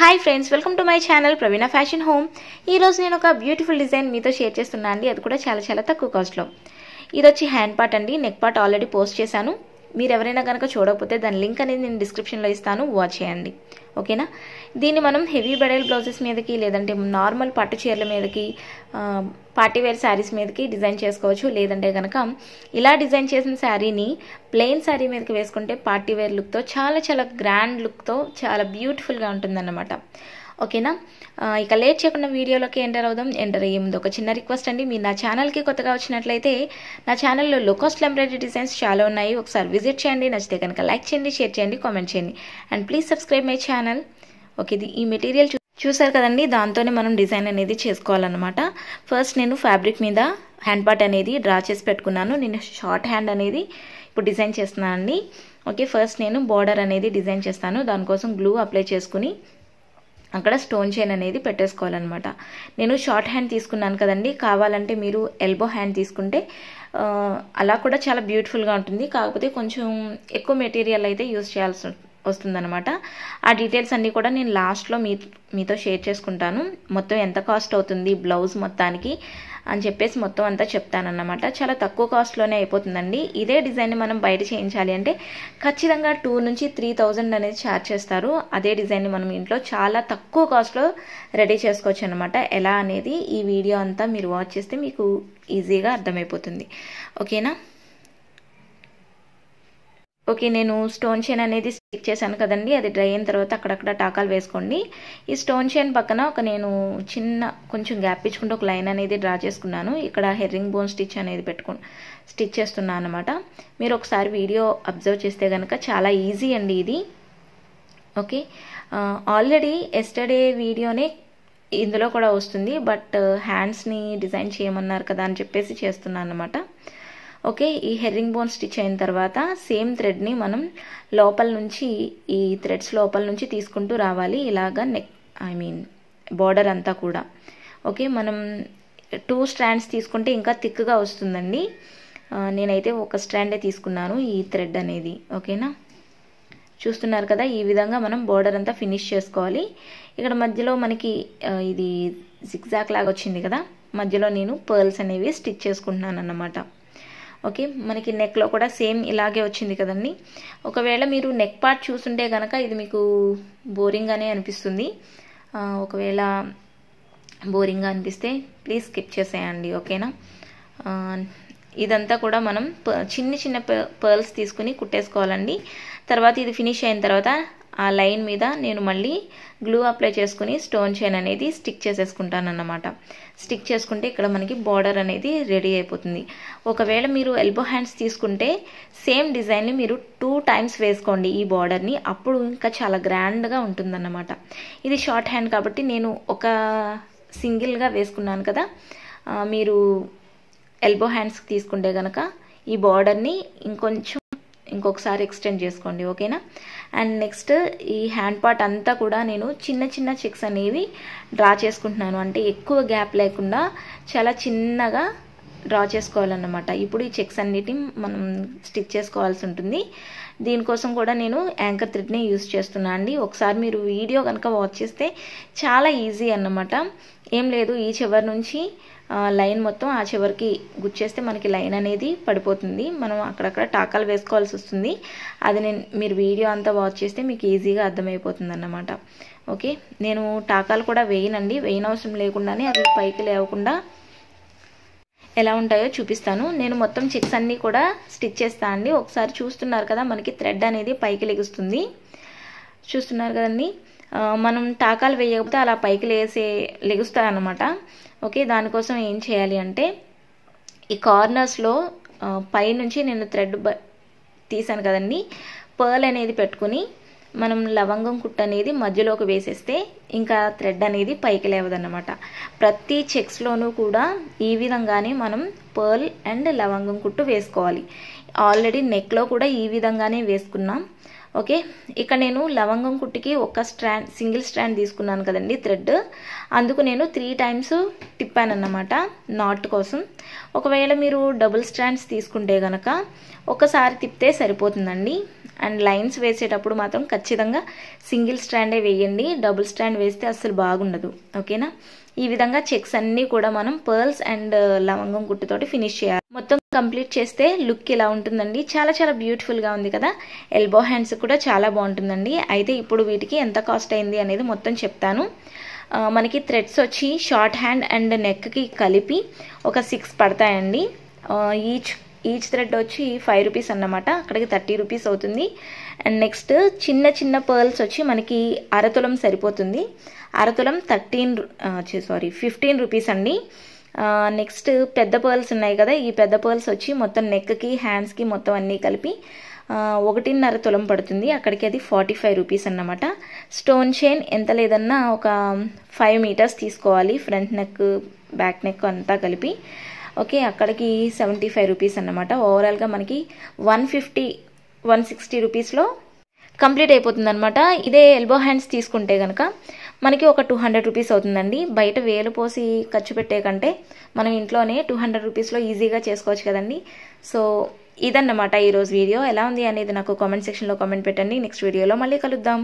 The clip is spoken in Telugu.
Hi friends welcome to my channel Praveena fashion home ఈరోజు నేను ఒక బ్యూటిఫుల్ డిజైన్ మీతో షేర్ చేస్తున్నా అండి అది కూడా చాలా చాలా తక్కువ కాస్ట్లో ఇది వచ్చి హ్యాండ్ పార్ట్ అండి. నెక్ పార్ట్ ఆల్రెడీ పోస్ట్ చేశాను. మీరు ఎవరైనా కనుక చూడకపోతే దాని లింక్ అనేది నేను డిస్క్రిప్షన్లో ఇస్తాను. వాచ్ చేయండి. ఓకేనా? దీన్ని మనం హెవీ బెడల్ బ్లౌజెస్ మీదకి లేదంటే నార్మల్ పట్టు చీరల మీదకి పార్టీ వేర్ శారీస్ మీదకి డిజైన్ చేసుకోవచ్చు. లేదంటే కనుక ఇలా డిజైన్ చేసిన శారీని ప్లెయిన్ శారీ మీదకి వేసుకుంటే పార్టీ వేర్ లుక్తో చాలా చాలా గ్రాండ్ లుక్తో చాలా బ్యూటిఫుల్గా ఉంటుందన్నమాట. ఓకేనా? ఇక లేట్ చేయకుండా వీడియోలోకి ఎంటర్ అవుదాం. ఎంటర్ అయ్యే ముందు ఒక చిన్న రిక్వెస్ట్ అండి. మీరు నా ఛానల్కి కొత్తగా వచ్చినట్లయితే నా ఛానల్లో లోకాస్ట్ ఎంబ్రాయిడరీ డిజైన్స్ చాలా ఉన్నాయి. ఒకసారి విజిట్ చేయండి. నచ్చితే కనుక లైక్ చేయండి షేర్ చేయండి కామెంట్ చేయండి. And please subscribe my channel. Okay ఇది ఈ మెటీరియల్ చూసారు కదండి? దాంతోనే మనం డిజైన్ అనేది చేసుకోవాలన్నమాట. ఫస్ట్ నేను ఫ్యాబ్రిక్ మీద హ్యాండ్ పార్ట్ అనేది డ్రా చేసి పెట్టుకున్నాను. నేను షార్ట్ హ్యాండ్ అనేది ఇప్పుడు డిజైన్ చేస్తున్నాను అండి ఓకే ఫస్ట్ నేను బార్డర్ అనేది డిజైన్ చేస్తాను. దానికోసం గ్లూ అప్లై చేసుకుని అక్కడ స్టోన్ చైన్ అనేది పెట్టేసుకోవాలన్నమాట. నేను షార్ట్ హ్యాండ్ తీసుకున్నాను కదండి. కావాలంటే మీరు ఎల్బో హ్యాండ్ తీసుకుంటే అలా కూడా చాలా బ్యూటిఫుల్గా ఉంటుంది. కాకపోతే కొంచెం ఎక్కువ మెటీరియల్ అయితే యూజ్ చేయాల్సి వస్తుందన్నమాట. ఆ డీటెయిల్స్ అన్నీ కూడా నేను లాస్ట్లో మీ మీతో షేర్ చేసుకుంటాను. మొత్తం ఎంత కాస్ట్ అవుతుంది బ్లౌజ్ మొత్తానికి అని చెప్పేసి మొత్తం అంతా చెప్తానన్నమాట. చాలా తక్కువ కాస్ట్లోనే అయిపోతుందండి. ఇదే డిజైన్ మనం బయట చేయించాలి అంటే ఖచ్చితంగా టూ నుంచి త్రీ థౌజండ్ అనేది ఛార్జ్ చేస్తారు. అదే డిజైన్ మనం ఇంట్లో చాలా తక్కువ కాస్ట్లో రెడీ చేసుకోవచ్చు అనమాట ఎలా అనేది ఈ వీడియో అంతా మీరు వాచ్ చేస్తే మీకు ఈజీగా అర్థమైపోతుంది. ఓకేనా? ఓకే నేను స్టోన్ చైన్ అనేది స్టిక్ చేశాను కదండి అది డ్రై అయిన తర్వాత అక్కడక్కడ టాకాలు వేసుకోండి. ఈ స్టోన్ చైన్ పక్కన ఒక నేను చిన్న కొంచెం గ్యాప్ ఇచ్చుకుంటూ ఒక లైన్ అనేది డ్రా చేసుకున్నాను. ఇక్కడ హెర్రింగ్ బోన్ స్టిచ్ అనేది పెట్టుకు స్టిచ్ చేస్తున్నాను అనమాట మీరు ఒకసారి వీడియో అబ్జర్వ్ చేస్తే కనుక చాలా ఈజీ అండి ఇది. ఓకే ఆల్రెడీ ఎస్టర్డే వీడియోనే ఇందులో కూడా వస్తుంది బట్ హ్యాండ్స్ని డిజైన్ చేయమన్నారు కదా అని చెప్పేసి చేస్తున్నాను అనమాట ఓకే ఈ హెర్రింగ్ బోన్ స్టిచ్ అయిన తర్వాత సేమ్ థ్రెడ్ని మనం లోపల నుంచి ఈ థ్రెడ్స్ లోపల నుంచి తీసుకుంటూ రావాలి. ఇలాగా నెక్ ఐ మీన్ బార్డర్ అంతా కూడా. ఓకే మనం టూ స్ట్రాండ్స్ తీసుకుంటే ఇంకా థిక్గా వస్తుందండి. నేనైతే ఒక స్ట్రాండే తీసుకున్నాను ఈ థ్రెడ్ అనేది. ఓకేనా? చూస్తున్నారు కదా ఈ విధంగా మనం బోర్డర్ అంతా ఫినిష్ చేసుకోవాలి. ఇక్కడ మధ్యలో మనకి ఇది జిగ్జాక్ లాగా వచ్చింది కదా. మధ్యలో నేను పర్ల్స్ అనేవి స్టిచ్ చేసుకుంటున్నాను అన్నమాట ఓకే మనకి నెక్లో కూడా సేమ్ ఇలాగే వచ్చింది కదండి. ఒకవేళ మీరు నెక్ పార్ట్ చూస్తుంటే కనుక ఇది మీకు బోరింగ్గానే అనిపిస్తుంది. ఒకవేళ బోరింగ్గా అనిపిస్తే ప్లీజ్ స్కిప్ చేసేయండి ఓకేనా? ఇదంతా కూడా మనం చిన్న చిన్న పర్ల్స్ తీసుకుని కుట్టేసుకోవాలండి. తర్వాత ఇది ఫినిష్ అయిన తర్వాత ఆ లైన్ మీద నేను మళ్ళీ గ్లూ అప్లై చేసుకుని స్టోన్ చైన్ అనేది స్టిక్ చేసేసుకుంటాను అన్నమాట స్టిక్ చేసుకుంటే ఇక్కడ మనకి బార్డర్ అనేది రెడీ అయిపోతుంది. ఒకవేళ మీరు ఎల్బో హ్యాండ్స్ తీసుకుంటే సేమ్ డిజైన్ని మీరు టూ టైమ్స్ వేసుకోండి ఈ బార్డర్ని. అప్పుడు ఇంకా చాలా గ్రాండ్గా ఉంటుందన్నమాట. ఇది షార్ట్ హ్యాండ్ కాబట్టి నేను ఒక సింగిల్గా వేసుకున్నాను కదా. మీరు ఎల్బో హ్యాండ్స్కి తీసుకుంటే కనుక ఈ బార్డర్ని ఇంకొంచెం ఇంకొకసారి ఎక్స్టెండ్ చేసుకోండి ఓకేనా అండ్ నెక్స్ట్ ఈ హ్యాండ్ పార్ట్ అంతా కూడా నేను చిన్న చిన్న చెక్స్ అనేవి డ్రా చేసుకుంటున్నాను. అంటే ఎక్కువ గ్యాప్ లేకుండా చాలా చిన్నగా డ్రా చేసుకోవాలన్నమాట. ఇప్పుడు ఈ చెక్స్ అన్నిటిని మనం స్టిచ్ చేసుకోవాల్సి ఉంటుంది. దీనికోసం కూడా నేను యాంకర్ థ్రెడ్నే యూస్ చేస్తున్నా అండి. ఒకసారి మీరు వీడియో కనుక వాచ్ చేస్తే చాలా ఈజీ అన్నమాట. ఏం లేదు ఈ చివరి నుంచి లైన్ మొత్తం ఆ చివరికి గుచ్చేస్తే మనకి లైన్ అనేది పడిపోతుంది. మనం అక్కడక్కడ టాకాలు వేసుకోవాల్సి వస్తుంది. అది నేను మీరు వీడియో అంతా వాచ్ చేస్తే మీకు ఈజీగా అర్థమైపోతుంది అన్నమాట. ఓకే? నేను టాకాలు కూడా వేయనండి. వేయనవసరం లేకుండానే అవి పైకి లేవకుండా ఎలా ఉంటాయో చూపిస్తాను. నేను మొత్తం చెక్స్ అన్నీ కూడా స్టిచ్ చేస్తా అండి. ఒకసారి చూస్తున్నారు కదా మనకి థ్రెడ్ అనేది పైకి లెగుస్తుంది. చూస్తున్నారు కదండి? మనం టాకాలు వేయకపోతే అలా పైకి లేసే లెగుస్తారనమాట ఓకే దానికోసం ఏం చేయాలి అంటే ఈ కార్నర్స్లో పైనుంచి నేను థ్రెడ్ తీసాను కదండి. పర్ల్ అనేది పెట్టుకుని మనం లవంగం కుట్టు అనేది మధ్యలోకి వేసేస్తే ఇంకా థ్రెడ్ అనేది పైకి లేవదన్నమాట. ప్రతి చెక్స్లోనూ కూడా ఈ విధంగానే మనం పర్ల్ అండ్ లవంగం కుట్టు వేసుకోవాలి. ఆల్రెడీ నెక్లో కూడా ఈ విధంగానే వేసుకున్నాం. ఓకే? ఇక నేను లవంగం కుట్టుకి ఒక స్ట్రాండ్ సింగిల్ స్ట్రాండ్ తీసుకున్నాను కదండి థ్రెడ్. అందుకు నేను త్రీ టైమ్స్ తిప్పాను అన్నమాట నాట్ కోసం. ఒకవేళ మీరు డబుల్ స్ట్రాండ్స్ తీసుకుంటే కనుక ఒకసారి తిప్పితే సరిపోతుందండి. అండ్ లైన్స్ వేసేటప్పుడు మాత్రం ఖచ్చితంగా సింగిల్ స్టాండే వేయండి. డబుల్ స్టాండ్ వేస్తే అస్సలు బాగుండదు. ఓకేనా? ఈ విధంగా చెక్స్ అన్నీ కూడా మనం పర్ల్స్ అండ్ uh, లవంగం గుట్టుతోటి ఫినిష్ చేయాలి. మొత్తం కంప్లీట్ చేస్తే లుక్ ఇలా ఉంటుందండి? చాలా చాలా బ్యూటిఫుల్గా ఉంది కదా? ఎల్బో హ్యాండ్స్ కూడా చాలా బాగుంటుందండి. అయితే ఇప్పుడు వీటికి ఎంత కాస్ట్ అయింది అనేది మొత్తం చెప్తాను. మనకి థ్రెడ్స్ వచ్చి షార్ట్ హ్యాండ్ అండ్ నెక్కి కలిపి ఒక సిక్స్ పడతాయండి. ఈచ్ ఈచ్ థ్రెడ్ వచ్చి ఫైవ్ రూపీస్ అన్నమాట. అక్కడికి థర్టీ రూపీస్ అవుతుంది. అండ్ నెక్స్ట్ చిన్న చిన్న పర్ల్స్ వచ్చి మనకి అరతులం సరిపోతుంది. అరతులం థర్టీన్ సారీ ఫిఫ్టీన్ రూపీస్ అండి. నెక్స్ట్ పెద్ద పర్ల్స్ ఉన్నాయి కదా. ఈ పెద్ద పర్ల్స్ వచ్చి మొత్తం నెక్కి హ్యాండ్స్కి మొత్తం అన్నీ కలిపి ఒకటిన్నర తులం పడుతుంది. అక్కడికి అది ఫార్టీ ఫైవ్ రూపీస్ అన్నమాట. స్టోన్ చైన్ ఎంత లేదన్నా ఒక ఫైవ్ మీటర్స్ తీసుకోవాలి. ఫ్రంట్ నెక్ బ్యాక్ నెక్ అంతా కలిపి. ఓకే అక్కడికి సెవెంటీ ఫైవ్ రూపీస్ అన్నమాట. ఓవరాల్గా మనకి వన్ ఫిఫ్టీ వన్ సిక్స్టీ రూపీస్లో కంప్లీట్ అయిపోతుందనమాట ఇదే ఎల్బో హ్యాండ్స్ తీసుకుంటే కనుక మనకి ఒక టూ హండ్రెడ్ రూపీస్ అవుతుందండి. బయట వేలు పోసి ఖర్చు పెట్టే కంటే మనం ఇంట్లోనే టూ హండ్రెడ్ రూపీస్లో ఈజీగా చేసుకోవచ్చు కదండి. సో ఇదన్నమాట ఈరోజు వీడియో. ఎలా ఉంది అనేది నాకు కామెంట్ సెక్షన్లో కామెంట్ పెట్టండి. నెక్స్ట్ వీడియోలో మళ్ళీ కలుద్దాం.